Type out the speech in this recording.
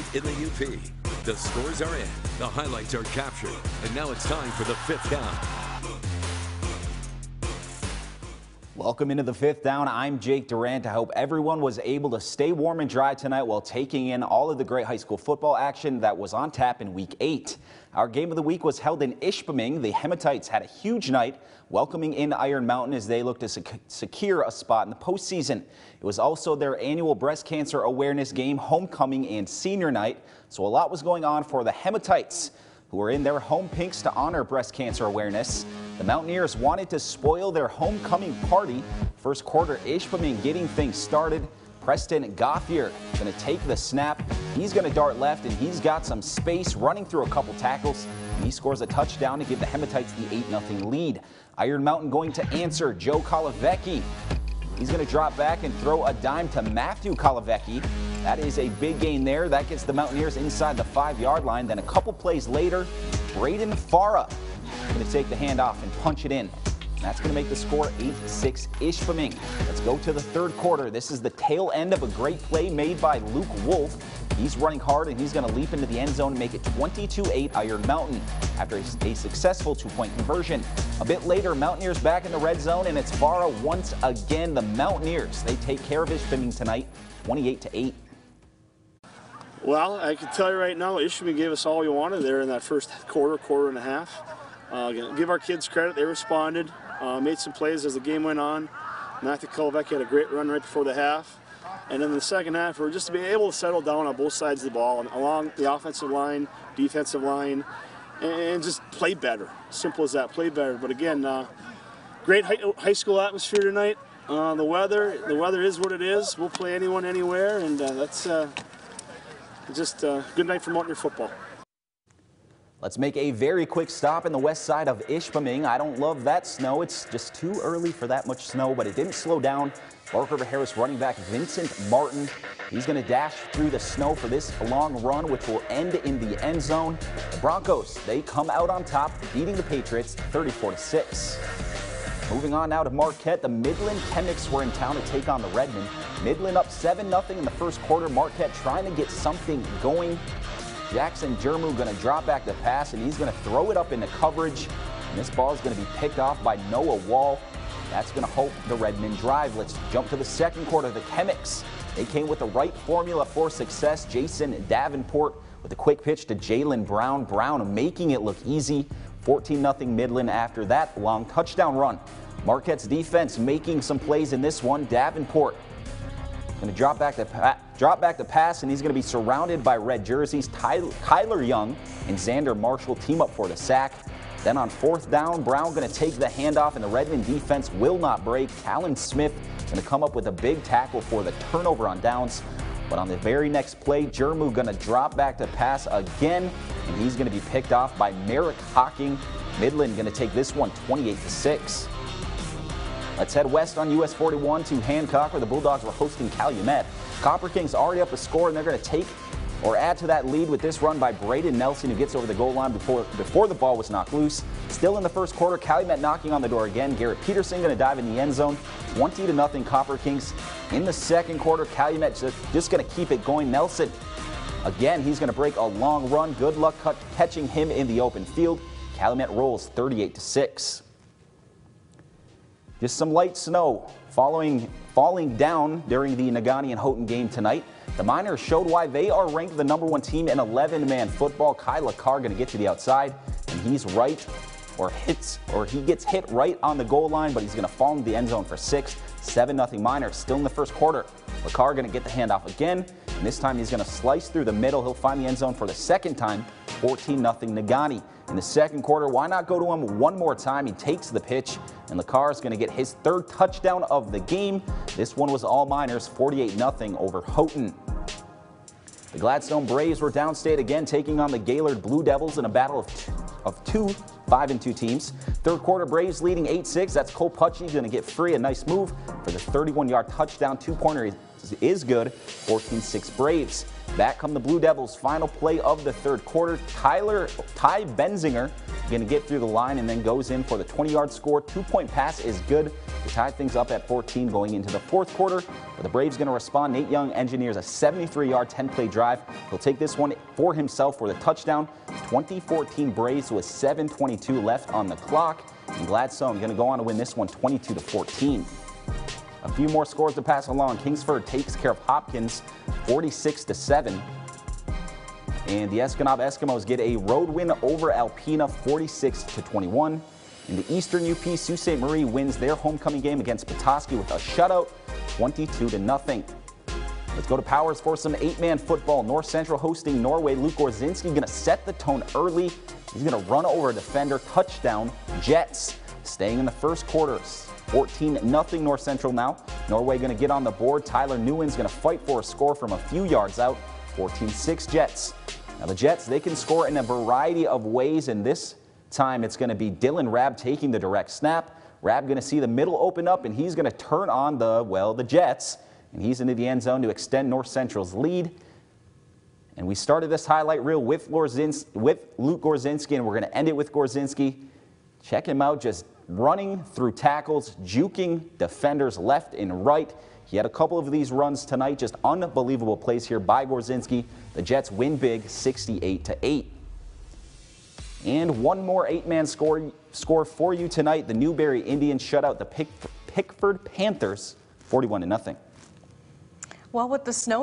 tonight in the UP. The scores are in, the highlights are captured, and now it's time for the fifth down. Welcome into the fifth down. I'm Jake Durant. I hope everyone was able to stay warm and dry tonight while taking in all of the great high school football action that was on tap in week eight. Our game of the week was held in Ishpeming. The Hematites had a huge night welcoming in Iron Mountain as they look to sec secure a spot in the postseason. It was also their annual breast cancer awareness game, homecoming and senior night. So a lot was going on for the Hematites who were in their home pinks to honor breast cancer awareness. The Mountaineers wanted to spoil their homecoming party. First quarter, Ishpeming getting things started. Preston Gothier going to take the snap. He's going to dart left, and he's got some space running through a couple tackles. And he scores a touchdown to give the Hematites the 8-0 lead. Iron Mountain going to answer Joe Colavecchi. He's going to drop back and throw a dime to Matthew Colavecchi. That is a big gain there. That gets the Mountaineers inside the five-yard line. Then a couple plays later, Braden Farah going to take the handoff and punch it in. That's going to make the score 8-6-ish Let's go to the third quarter. This is the tail end of a great play made by Luke Wolf. He's running hard and he's going to leap into the end zone and make it 22-8 Iron Mountain after a, a successful two-point conversion. A bit later, Mountaineers back in the red zone and it's Vara once again. The Mountaineers, they take care of Ishpeming tonight, 28-8. Well, I can tell you right now, Ishpeming gave us all we wanted there in that first quarter, quarter and a half. Uh, give our kids credit, they responded, uh, made some plays as the game went on. Matthew Kolovec had a great run right before the half. And then in the second half, we are just being able to settle down on both sides of the ball, and along the offensive line, defensive line, and just play better. Simple as that, play better. But again, uh, great high, school atmosphere tonight. Uh, the weather, the weather is what it is. We'll play anyone, anywhere, and uh, that's uh, just a good night for Mountaineer football. Let's make a very quick stop in the west side of Ishpeming. I don't love that snow. It's just too early for that much snow, but it didn't slow down. Bark River Harris running back Vincent Martin. He's going to dash through the snow for this long run, which will end in the end zone. The Broncos, they come out on top, beating the Patriots 34 6. Moving on now to Marquette, the Midland Chemics were in town to take on the Redmen. Midland up 7-0 in the first quarter. Marquette trying to get something going. Jackson Jermu going to drop back the pass, and he's going to throw it up into coverage. And this ball is going to be picked off by Noah Wall. That's going to hope the Redmen drive. Let's jump to the second quarter. The Chemics, they came with the right formula for success. Jason Davenport with a quick pitch to Jalen Brown. Brown making it look easy. 14-0 Midland after that long touchdown run. Marquette's defense making some plays in this one. Davenport going to drop back the drop back the pass, and he's going to be surrounded by red jerseys. Tyler, Kyler Young and Xander Marshall team up for the sack. Then on fourth down, Brown going to take the handoff, and the Redmen defense will not break. Callan Smith going to come up with a big tackle for the turnover on downs. But on the very next play, Jermu going to drop back to pass again, and he's going to be picked off by Merrick Hocking. Midland going to take this one 28 to 6. Let's head west on US 41 to Hancock, where the Bulldogs were hosting Calumet. Copper Kings already up a score, and they're going to take or add to that lead with this run by Braden Nelson, who gets over the goal line before, before the ball was knocked loose. Still in the first quarter, Calumet knocking on the door again. Garrett Peterson going to dive in the end zone. 20 to nothing Copper Kings. In the second quarter, Calumet just, just going to keep it going. Nelson, again, he's going to break a long run. Good luck cut catching him in the open field. Calumet rolls 38 to 6. Just some light snow following, falling down during the Negaunee and Houghton game tonight. The Miners showed why they are ranked the number one team in 11-man football. Kyla Carr going to get to the outside, and he's right or hits or he gets hit right on the goal line, but he's going to fall into the end zone for six. 7 0 Miners still in the first quarter. LaCar going to get the handoff again, and this time he's going to slice through the middle. He'll find the end zone for the second time. 14 0 Negaunee. In the second quarter, why not go to him one more time? He takes the pitch, and LaCar is going to get his third touchdown of the game. This one was all Miners, 48 0 over Houghton. The Gladstone Braves were downstate again, taking on the Gaylord Blue Devils in a battle of two, of two 5 and 2 teams. Third quarter, Braves leading 8 6. That's Cole Putchey going to get free. A nice move for the 31 yard touchdown. Two pointer is good. 14 6 Braves. Back come the Blue Devils. Final play of the third quarter. Tyler Ty Benzinger going to get through the line and then goes in for the 20-yard score. Two-point pass is good to tie things up at 14 going into the fourth quarter. But the Braves going to respond. Nate Young engineers a 73-yard 10-play drive. He'll take this one for himself for the touchdown. 2014 Braves with 7:22 left on the clock. And Gladstone going to go on to win this one 22 to 14. A few more scores to pass along. Kingsford takes care of Hopkins 46 to 7. And the Escanaba Eskimos get a road win over Alpena 46 to 21. In the Eastern UP, Sault Ste. Marie wins their homecoming game against Petoskey with a shutout 22 to nothing. Let's go to Powers for some eight-man football. North Central hosting Norway. Luke Gorzinski going to set the tone early. He's going to run over a defender. Touchdown, Jets. Staying in the first quarters. 14 nothing North Central now. Norway going to get on the board. Tyler Newen's going to fight for a score from a few yards out. 14-6 Jets. Now the Jets, they can score in a variety of ways, and this time it's going to be Dylan Rabb taking the direct snap. Rabb going to see the middle open up, and he's going to turn on the, well, the Jets, and he's into the end zone to extend North Central's lead. And we started this highlight reel with, with Luke Gorzinski, and we're going to end it with Gorzinski. Check him out, just running through tackles, juking defenders left and right. He had a couple of these runs tonight, just unbelievable plays here by Gorzinski. The Jets win big 68 to 8. And one more eight-man score, score for you tonight. The Newberry Indians shut out the Pick, Pickford Panthers 41 to nothing. Well, with the snow